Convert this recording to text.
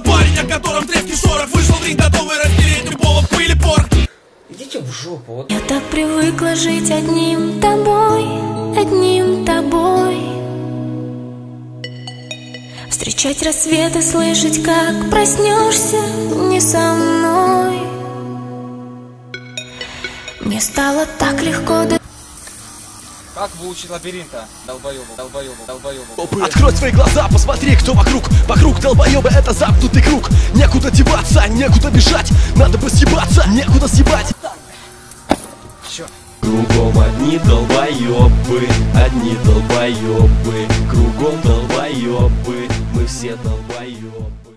на котором трески шорох Вышел в ринг, готовый растереть любого в пыль и порох. Идите в жопу, вот. Я так привыкла жить одним тобой, одним тобой. Встречать рассветы, слышать, как проснешься не со мной. Мне стало так легко до Как выучить лабиринта? Долбоёбу, долбоёбу, долбоёбу. Открой свои глаза, посмотри, кто вокруг. Вокруг долбоеба это замкнутый круг. Некуда деваться, некуда бежать. Надо бы съебаться, некуда съебать. Чё? Кругом одни долбоебы, одни долбоебы Кругом долбоебы, мы все долбоебы